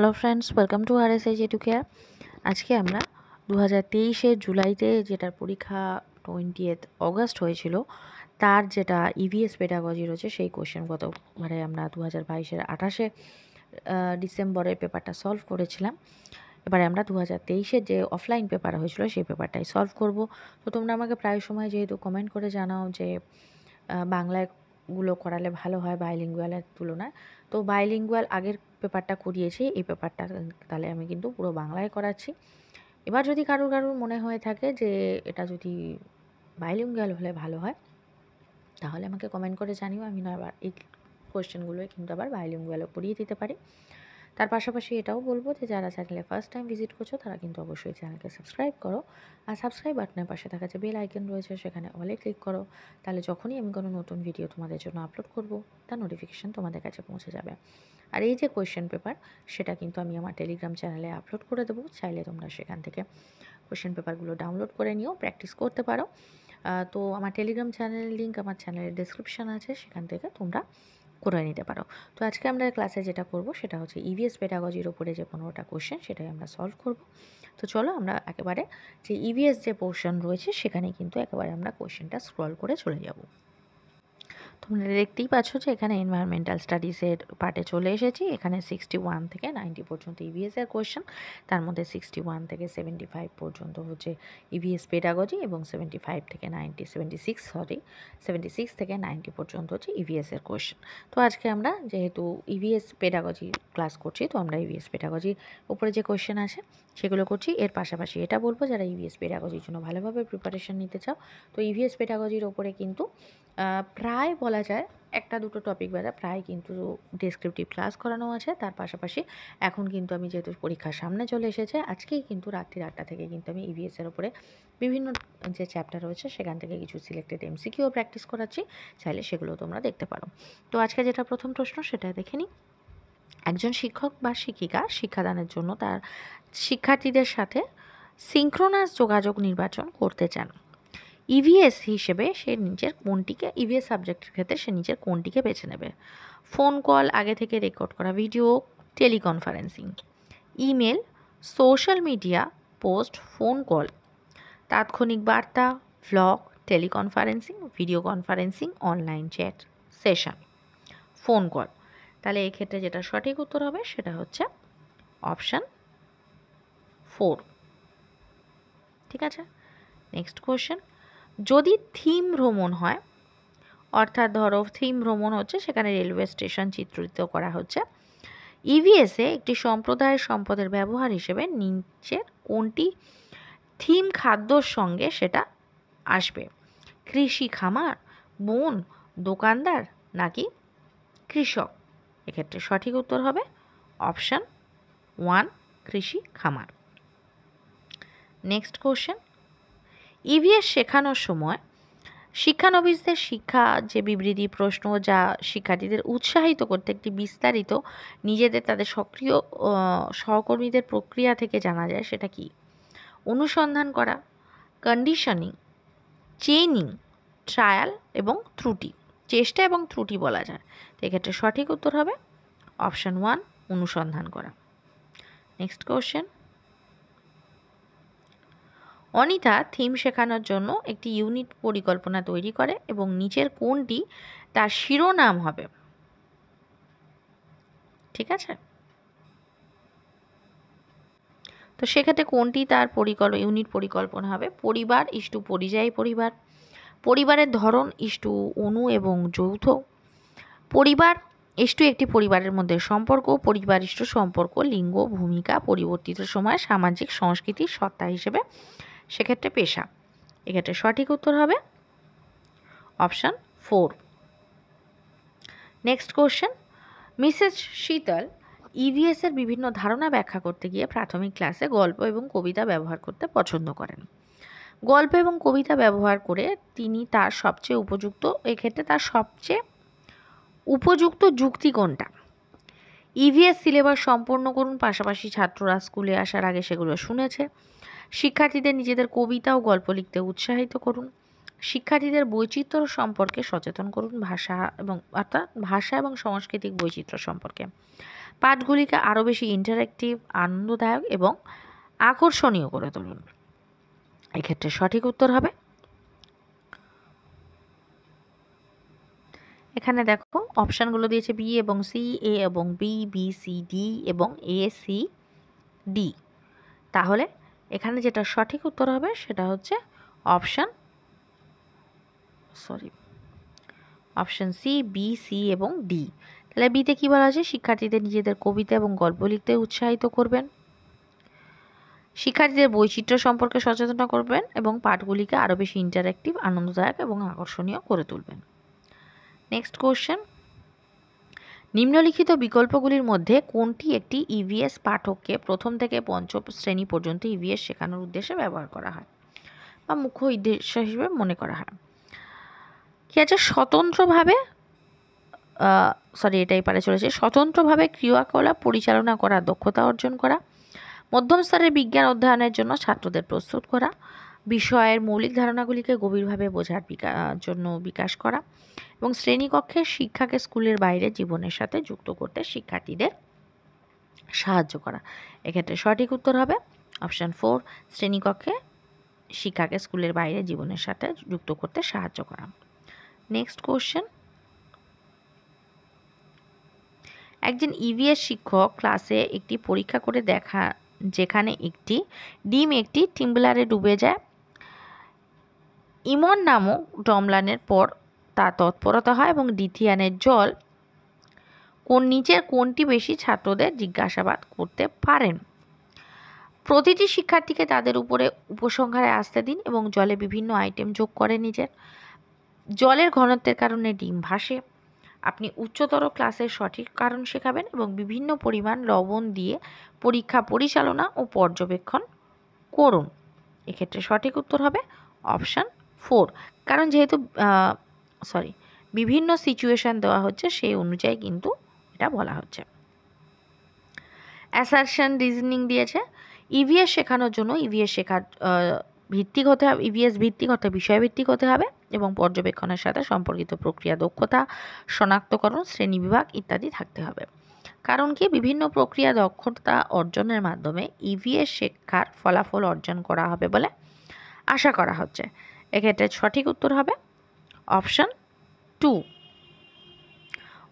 Hello friends welcome to R S H two care আজকে আমরা দু হাজার তেইশের জুলাইতে যেটার পরীক্ষা টোয়েন্টিয়েথ অগস্ট হয়েছিল, তার যেটা ইভিএস পেডাগজি রয়েছে, সেই কোশ্চেন মানে আমরা দু হাজার বাইশের আঠাশে ডিসেম্বরের পেপারটা সলভ করেছিলাম। এবারে আমরা দু হাজার তেইশের যে অফলাইন পেপার হয়েছিল, সেই পেপারটাই সলভ করব। তো তোমরা আমাকে প্রায় সময় যেহেতু কমেন্ট করে জানাও যে বাংলায় গুলো করালে ভালো হয় বাইলিঙ্গুয়ালের তুলনায়। তো বাইলিঙ্গুয়াল আগের পেপারটা করিয়েছি, এই পেপারটা তাহলে আমি কিন্তু পুরো বাংলায় করাচ্ছি। এবার যদি কারোর কারোর মনে হয়ে থাকে যে এটা যদি বাইলিঙ্গুয়াল হলে ভালো হয়, তাহলে আমাকে কমেন্ট করে জানিও, আমি না আবার এই কোয়েশ্চেনগুলোই কিন্তু আবার বাইলিঙ্গুয়ালও পড়িয়ে দিতে পারি। তার পাশাপাশি এটাও বলব যে যারা চ্যানেলে ফার্স্ট টাইম ভিজিট করছ, তারা কিন্তু অবশ্যই চ্যানেলকে সাবস্ক্রাইব করো। আর সাবস্ক্রাইব বাটনের পাশে থাকা যে বেল আইকন রয়েছে, সেখানে অলে ক্লিক করো। তাহলে যখনই আমি কোনো নতুন ভিডিও তোমাদের জন্য আপলোড করব, তার নোটিফিকেশান তোমাদের কাছে পৌঁছে যাবে। আর এই যে কোয়েশ্চেন পেপার সেটা কিন্তু আমি আমার টেলিগ্রাম চ্যানেলে আপলোড করে দেবো। চাইলে তোমরা সেখান থেকে কোয়েশ্চেন পেপারগুলো ডাউনলোড করে নিও প্র্যাকটিস করতে পারো। তো আমার টেলিগ্রাম চ্যানেলের লিঙ্ক আমার চ্যানেলের ডিসক্রিপশান আছে। সেখান থেকে তোমরা করে নিতে পারো। তো আজকে আমরা ক্লাসে যেটা করব সেটা হচ্ছে ইভিএস পেডাগজির ওপরে যে পনেরোটা কোশ্চেন সেটাই আমরা সলভ করব। তো চলো আমরা একেবারে যে ইভিএস যে পোর্শন রয়েছে, সেখানে কিন্তু একেবারে আমরা কোশ্চেনটা স্ক্রল করে চলে যাব। তোমরা দেখতেই পাচ্ছ যে এখানে এনভায়রনমেন্টাল স্টাডিজের পার্টে চলে এসেছি। এখানে সিক্সটি ওয়ান থেকে নাইনটি পর্যন্ত ইভিএসের কোয়েশ্চেন তার মধ্যে সিক্সটি ওয়ান থেকে সেভেন্টি ফাইভ পর্যন্ত হচ্ছে ইভিএস পেডাগজি এবং সেভেন্টি ফাইভ থেকে ninety seventy six sorry seventy six থেকে নাইনটি পর্যন্ত হচ্ছে ইভিএসের কোয়েশ্চেন তো আজকে আমরা যেহেতু ইভিএস পেডাগজি ক্লাস করছি, তো আমরা ইভিএস পেডাগজির উপরে যে কোয়েশ্চেন আছে, সেগুলো করছি। এর পাশাপাশি এটা বলব, যারা ইভিএস পেডাগজির জন্য ভালোভাবে প্রিপারেশন নিতে চাও, তো ইভিএস পেডাগজির ওপরে কিন্তু প্রায় বলা যায়, একটা দুটো টপিক বাদে প্রায় কিন্তু ডেসক্রিপটিভ ক্লাস করানো আছে। তার পাশাপাশি এখন কিন্তু আমি যেহেতু পরীক্ষার সামনে চলে এসেছে, আজকেই কিন্তু রাত্রির আটটা থেকে কিন্তু আমি ইভিএসের ওপরে বিভিন্ন যে চ্যাপ্টার রয়েছে, সেখান থেকে কিছু সিলেক্টেড এমসিকিউ প্র্যাকটিস করাচ্ছি। চাইলে সেগুলো তোমরা দেখতে পারো। তো আজকে যেটা প্রথম প্রশ্ন, সেটা দেখে নিই। একজন শিক্ষক বা শিক্ষিকা শিক্ষাদানের জন্য তার শিক্ষার্থীদের সাথে সিঙ্ক্রোনাস যোগাযোগ নির্বাচন করতে চান। ইভিএস হিসেবে সে নিজের কোনটিকে ইভিএস সাবজেক্টের ক্ষেত্রে সে নিজের কোনটিকে বেছে নেবে? ফোন কল আগে থেকে রেকর্ড করা video teleconferencing email social media post phone call তাৎক্ষণিক বার্তা vlog teleconferencing video conferencing online chat session phone call তাহলে এক্ষেত্রে যেটা সঠিক উত্তর হবে সেটা হচ্ছে অপশান ফোর ঠিক আছে? নেক্সট কোয়েশ্চেন যদি থিম ভ্রমণ হয়, অর্থাৎ ধরো থিম ভ্রমণ হচ্ছে সেখানে রেলওয়ে স্টেশন চিত্রিত করা হচ্ছে ইভিএসে একটি সম্প্রদায়ের সম্পদের ব্যবহার হিসেবে নিচের কোনটি থিম খাদ্যর সঙ্গে সেটা আসবে? কৃষি খামার, বন, দোকানদার নাকি কৃষক? এক্ষেত্রে সঠিক উত্তর হবে অপশান ওয়ান, কৃষি খামার। Next question. ইভিএস শেখানোর সময় শিক্ষানবিশদের শিক্ষা যে বিবৃতি, প্রশ্ন যা শিক্ষার্থীদের উৎসাহিত করতে একটি বিস্তারিত, নিজেদের তাদের সক্রিয় সহকর্মীদের প্রক্রিয়া থেকে জানা যায় সেটা কি? অনুসন্ধান করা কন্ডিশনিং চেইনিং ট্রায়াল এবং ত্রুটি। চেষ্টা এবং ত্রুটি বলা যায়। এক্ষেত্রে সঠিক উত্তর হবে অপশান ওয়ান অনুসন্ধান করা। নেক্সট কোশ্চেন অনিতা থিম শেখানোর জন্য একটি ইউনিট পরিকল্পনা তৈরি করে এবং নিচের কোনটি তার শিরোনাম হবে। ঠিক আছে? তো সেক্ষেত্রে কোনটি তার পরিকল্প ইউনিট পরিকল্পনা হবে? পরিবার ইষ্টু পরিযায়ী পরিবার। পরিবারের ধরন ইষ্টু অনু এবং যৌথ। পরিবার ইষ্টু একটি পরিবারের মধ্যে সম্পর্ক, পরিবার ইষ্টু সম্পর্ক, লিঙ্গ, ভূমিকা, পরিবর্তিত সময়, সামাজিক সংস্কৃতির সত্তা হিসেবে সেক্ষেত্রে পেশা। এক্ষেত্রে সঠিক উত্তর হবে option four. Next question. Mrs Sheetal ইভিএসের বিভিন্ন ধারণা ব্যাখ্যা করতে গিয়ে প্রাথমিক ক্লাসে গল্প এবং কবিতা ব্যবহার করতে পছন্দ করেন। গল্প এবং কবিতা ব্যবহার করে তিনি তার সবচেয়ে উপযুক্ত, এক্ষেত্রে তার সবচেয়ে উপযুক্ত যুক্তি কোনটা? ইভিএস সিলেবাস সম্পূর্ণ করুন, পাশাপাশি ছাত্ররা স্কুলে আসার আগে সেগুলো শুনেছে। শিক্ষার্থীদের নিজেদের কবিতা ও গল্প লিখতে উৎসাহিত করুন। শিক্ষার্থীদের বৈচিত্র্য সম্পর্কে সচেতন করুন ভাষা এবং অর্থাৎ ভাষা এবং সাংস্কৃতিক বৈচিত্র্য সম্পর্কে। পাঠগুলিকে আরও বেশি ইন্টারেক্টিভ আনন্দদায়ক এবং আকর্ষণীয় করে তুলুন। এক্ষেত্রে সঠিক উত্তর হবে। এখানে দেখো, অপশানগুলো দিয়েছে বি এবং সি এ এবং বি বি সি ডি এবং এ সি ডি তাহলে এখানে যেটা সঠিক উত্তর হবে সেটা হচ্ছে option sorry, option C, B, C এবং ডি। তাহলে বিতে কী বলা আছে? শিক্ষার্থীদের নিজেদের কবিতা এবং গল্প লিখতে উৎসাহিত করবেন। শিক্ষার্থীদের বৈচিত্র্য সম্পর্কে সচেতন করবেন এবং পাঠগুলিকে আরও বেশি ইন্টারেক্টিভ আনন্দদায়ক এবং আকর্ষণীয় করে তুলবেন। নেক্সট কোশ্চেন নিম্নলিখিত বিকল্পগুলির মধ্যে কোনটি একটি ইভিএস পাঠককে প্রথম থেকে পঞ্চম শ্রেণি পর্যন্ত ইভিএস শেখানোর উদ্দেশ্যে ব্যবহার করা হয় বা মুখ্য উদ্দেশ্য হিসেবে মনে করা হয়? কি আছে? স্বতন্ত্রভাবে সরি এটাই পারে চলেছে স্বতন্ত্রভাবে ক্রিয়াকলাপ পরিচালনা করা, দক্ষতা অর্জন করা, মধ্যম স্তরের বিজ্ঞান অধ্যয়নের জন্য ছাত্রদের প্রস্তুত করা বিষয়ের মৌলিক ধারণাগুলিকে গভীরভাবে বোঝার বিকা জন্য বিকাশ করা এবং শ্রেণীকক্ষের শিক্ষাকে স্কুলের বাইরে জীবনের সাথে যুক্ত করতে শিক্ষার্থীদের সাহায্য করা। এক্ষেত্রে সঠিক উত্তর হবে অপশান ফোর, শ্রেণীকক্ষে শিক্ষাকে স্কুলের বাইরে জীবনের সাথে যুক্ত করতে সাহায্য করা। Next question. একজন ইভিএস শিক্ষক ক্লাসে একটি পরীক্ষা করে দেখা, যেখানে একটি ডিম একটি টিম্বলারে ডুবে যায়। ইমন নামক ডমলানের পর তা তৎপরতা হয় এবং ডিথিয়ানের জল কোন নিচের কোনটি বেশি ছাত্রদের জিজ্ঞাসাবাদ করতে পারেন। প্রতিটি শিক্ষার্থীকে তাদের উপরে উপসংহারে আসতে দিন এবং জলে বিভিন্ন আইটেম যোগ করে নিজের। জলের ঘনত্বের কারণে ডিম ভাসে। আপনি উচ্চতর ক্লাসের সঠিক কারণ শেখাবেন এবং বিভিন্ন পরিমাণ লবণ দিয়ে পরীক্ষা পরিচালনা ও পর্যবেক্ষণ করুন। এক্ষেত্রে সঠিক উত্তর হবে অপশান ফোর। কারণ যেহেতু সরি, বিভিন্ন সিচুয়েশান দেওয়া হচ্ছে, সেই অনুযায়ী কিন্তু এটা বলা হচ্ছে। অ্যাসারশন রিজনিং দিয়েছে। ইভিএস শেখানোর জন্য ইভিএস শেখার ভিত্তিক হতে হবে ইভিএস ভিত্তিক অর্থাৎ বিষয়ভিত্তিক হতে হবে এবং পর্যবেক্ষণের সাথে সম্পর্কিত প্রক্রিয়া দক্ষতা, শনাক্তকরণ শ্রেণীবিভাগ ইত্যাদি থাকতে হবে। কারণ কি? বিভিন্ন প্রক্রিয়া দক্ষতা অর্জনের মাধ্যমে ইভিএস শিক্ষার ফলাফল অর্জন করা হবে বলে আশা করা হচ্ছে। এক্ষেত্রে সঠিক উত্তর হবে অপশান টু।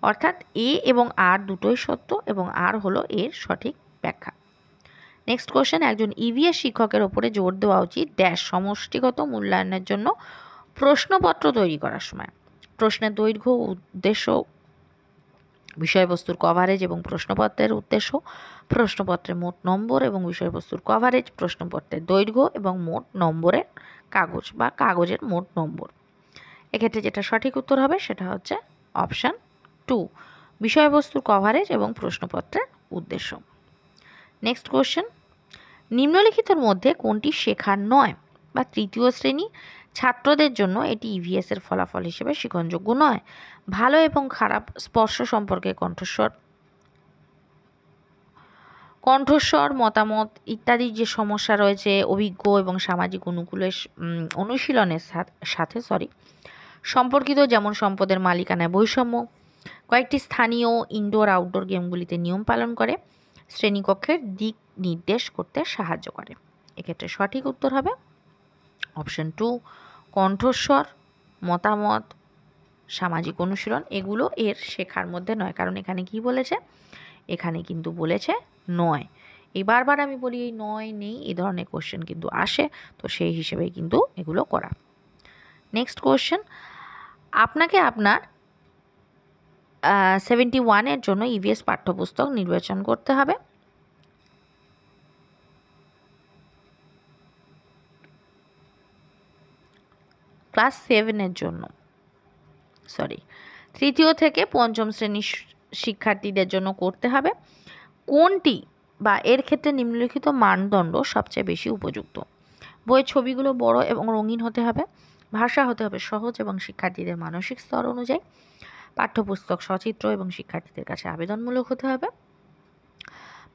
অর্থাৎ এ এবং আর দুটোই সত্য এবং আর হলো এর সঠিক ব্যাখ্যা। নেক্সট কোশ্চেন একজন ইভিএস শিক্ষকের ওপরে জোর দেওয়া উচিত ড্যাশ সমষ্টিগত মূল্যায়নের জন্য প্রশ্নপত্র তৈরি করার সময়। প্রশ্নের দৈর্ঘ্য, উদ্দেশ্য বিষয়বস্তুর কভারেজ এবং প্রশ্নপত্রের উদ্দেশ্য প্রশ্নপত্রের মোট নম্বর এবং বিষয়বস্তুর কভারেজ প্রশ্নপত্রের দৈর্ঘ্য এবং মোট নম্বরের কাগজ বা কাগজের মোট নম্বর। এক্ষেত্রে যেটা সঠিক উত্তর হবে সেটা হচ্ছে অপশান টু বিষয়বস্তুর কভারেজ এবং প্রশ্নপত্রের উদ্দেশ্য। নেক্সট কোশ্চেন নিম্নলিখিতর মধ্যে কোনটি শেখার নয় বা তৃতীয় শ্রেণি ছাত্রদের জন্য এটি ইভিএসের ফলাফল হিসেবে শিখনযোগ্য নয়। ভালো এবং খারাপ স্পর্শ সম্পর্কে কণ্ঠস্বর কণ্ঠস্বর, মতামত ইত্যাদি যে সমস্যা রয়েছে, অভিজ্ঞ এবং সামাজিক অনুকূলের অনুশীলনের সাথে সরি সম্পর্কিত যেমন সম্পদের মালিকানায় বৈষম্য, কয়েকটি স্থানীয় ইনডোর আউটডোর গেমগুলিতে নিয়ম পালন করে, শ্রেণীকক্ষের দিক নির্দেশ করতে সাহায্য করে। এক্ষেত্রে সঠিক উত্তর হবে অপশন টু কণ্ঠস্বর, মতামত, সামাজিক অনুশীলন, এগুলো এর শেখার মধ্যে নয়। কারণ এখানে কি বলেছে? এখানে কিন্তু বলেছে নয়। এই বারবার আমি বলি এই নয় নেই এই ধরনের কোশ্চেন কিন্তু আসে, তো সেই হিসেবে কিন্তু এগুলো করা। নেক্সট কোশ্চেন আপনাকে আপনার সেভেন্টি ওয়ানের জন্য ইভিএস পাঠ্যপুস্তক নির্বাচন করতে হবে। ক্লাস সেভেনের জন্য। সরি তৃতীয় থেকে পঞ্চম শ্রেণির শিক্ষার্থীদের জন্য করতে হবে। কোনটি বা এর ক্ষেত্রে নিম্নলিখিত মানদণ্ড সবচেয়ে বেশি উপযুক্ত? বইয়ের ছবিগুলো বড় এবং রঙিন হতে হবে। ভাষা হতে হবে সহজ এবং শিক্ষার্থীদের মানসিক স্তর অনুযায়ী। পাঠ্যপুস্তক সচিত্র এবং শিক্ষার্থীদের কাছে আবেদনমূলক হতে হবে।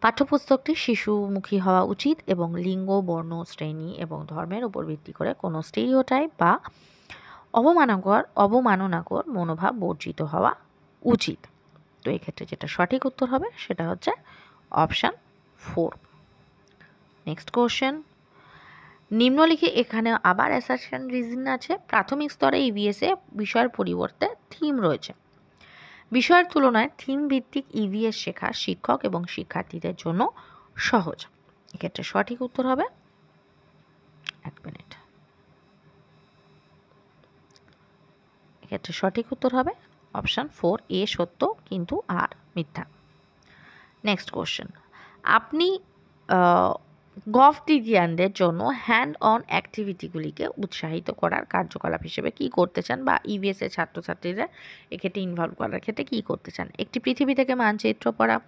পাঠ্যপুস্তকটি শিশুমুখী হওয়া উচিত এবং লিঙ্গ, বর্ণ, শ্রেণি এবং ধর্মের উপর ভিত্তি করে কোনো স্টেরিওটাইপ বা অবমানকর অবমাননাকর মনোভাব বর্জিত হওয়া উচিত। তো এক্ষেত্রে যেটা সঠিক উত্তর হবে সেটা হচ্ছে অপশান ফোর। Next question. নিম্নলিখে এখানে আবার অ্যাসারশন রিজন আছে। প্রাথমিক স্তরে ইভিএসএ বিষয়ের পরিবর্তে থিম রয়েছে। বিষয়ের তুলনায় থিম ভিত্তিক ইভিএস শেখা শিক্ষক এবং শিক্ষার্থীদের জন্য সহজ। এক্ষেত্রে সঠিক উত্তর হবে এক মিনিট। এক্ষেত্রে সঠিক উত্তর হবে অপশান ফোর, এ সত্য কিন্তু আর মিথ্যা। নেক্সট কোশ্চেন আপনি গভ দিদিয়ানদের জন্য হ্যান্ড অন অ্যাক্টিভিটিগুলিকে উৎসাহিত করার কার্যকলাপ হিসেবে কি করতে চান বা ইভিএসের ছাত্রছাত্রীদের এক্ষেত্রে ইনভলভ করার ক্ষেত্রে কী করতে চান? একটি পৃথিবী থেকে মানচিত্র পড়া,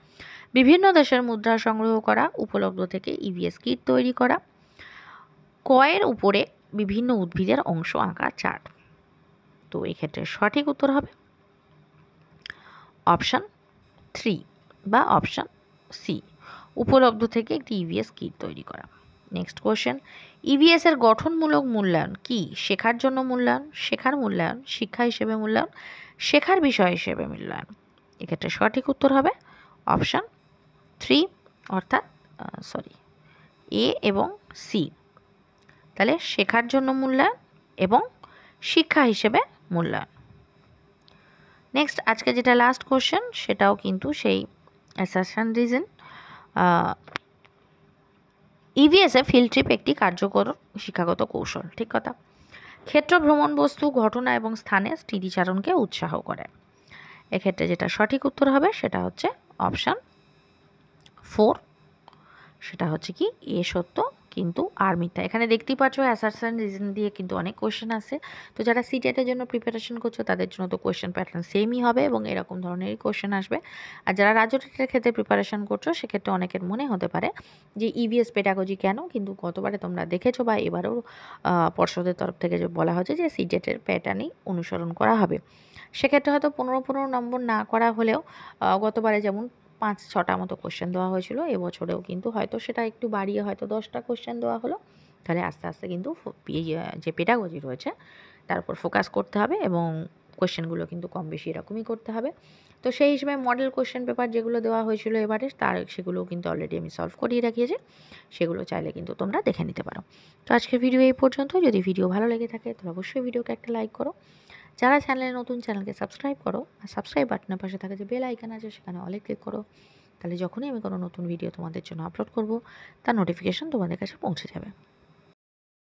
বিভিন্ন দেশের মুদ্রা সংগ্রহ করা, উপলব্ধ থেকে ইভিএস কিট তৈরি করা, কয়ের উপরে বিভিন্ন উদ্ভিদের অংশ আঁকা চার্ট। তো এক্ষেত্রে সঠিক উত্তর হবে অপশান থ্রি বা অপশান সি। উপলব্ধ থেকে একটি ইভিএস কিট তৈরি করা। নেক্সট কোয়েশ্চেন ইভিএস এর গঠনমূলক মূল্যায়ন কি? শেখার জন্য মূল্যায়ন, শেখার মূল্যায়ন, শিক্ষা হিসেবে মূল্যায়ন, শেখার বিষয় হিসেবে মূল্যায়ন। এক্ষেত্রে সঠিক উত্তর হবে অপশান থ্রি অর্থাৎ সরি এ এবং সি তাহলে শেখার জন্য মূল্যায়ন এবং শিক্ষা হিসেবে মূল্যায়ন। নেক্সট আজকে যেটা লাস্ট কোশ্চেন সেটাও কিন্তু সেই অ্যাসাসান রিজন ইভিএসে ফিল্ড ট্রিপ একটি কার্যকর শিক্ষাগত কৌশল, ঠিক কথা? ক্ষেত্র ভ্রমণ বস্তু, ঘটনা এবং স্থানে স্মৃতিচারণকে উৎসাহ করে। এক্ষেত্রে যেটা সঠিক উত্তর হবে সেটা হচ্ছে অপশান ফোর, সেটা হচ্ছে কি, এ সত্য কিন্তু আর মিথ্যা এখানে দেখতেই পাচ্ছ অ্যাসারশন রিজন দিয়ে কিন্তু অনেক কোয়েশ্চেন আছে। তো যারা সিটেটের জন্য প্রিপারেশন করছ, তাদের জন্য তো কোয়েশ্চেন প্যাটার্ন সেমই হবে এবং এরকম ধরনেরই কোয়েশ্চেন আসবে। আর যারা রাজ্য টেটের ক্ষেত্রে প্রিপারেশন করছ, সেক্ষেত্রে অনেকের মনে হতে পারে যে ইভিএস পেটাগজি কেন? কিন্তু গতবারে তোমরা দেখেছ বা এবারও পর্ষদের তরফ থেকে যে বলা হয়েছে যে সিটেটের প্যাটার্নই অনুসরণ করা হবে। সেক্ষেত্রে হয়তো পনেরো পনেরো নম্বর না করা হলেও গতবারে যেমন পাঁচ ছটা মতো কোশ্চেন দেওয়া হয়েছিল। এবছরেও কিন্তু হয়তো সেটা একটু বাড়িয়ে হয়তো দশটা কোশ্চেন দেওয়া হলো। তাহলে আস্তে আস্তে কিন্তু যে পেটাগজি রয়েছে, তার উপর ফোকাস করতে হবে এবং কোশ্চেনগুলো কিন্তু কম বেশি এরকমই করতে হবে। তো সেই হিসেবে মডেল কোশ্চেন পেপার যেগুলো দেওয়া হয়েছিল এবারে, তার সেগুলো কিন্তু অলরেডি আমি সলভ করিয়ে রাখিয়েছি সেগুলো চাইলে কিন্তু তোমরা দেখে নিতে পারো। তো আজকের ভিডিও এই পর্যন্ত। যদি ভিডিও ভালো লেগে থাকে, তাহলে অবশ্যই ভিডিওকে একটা লাইক করো। যারা চ্যানেলে নতুন, চ্যানেলকে সাবস্ক্রাইব করো আর সাবস্ক্রাইব বাটনের পাশে থাকে যে বেল আইকন আছে, সেখানে অলে ক্লিক করো। তাহলে যখনই আমি কোনো নতুন ভিডিও তোমাদের জন্য আপলোড করব, তার নোটিফিকেশান তোমাদের কাছে পৌঁছে যাবে।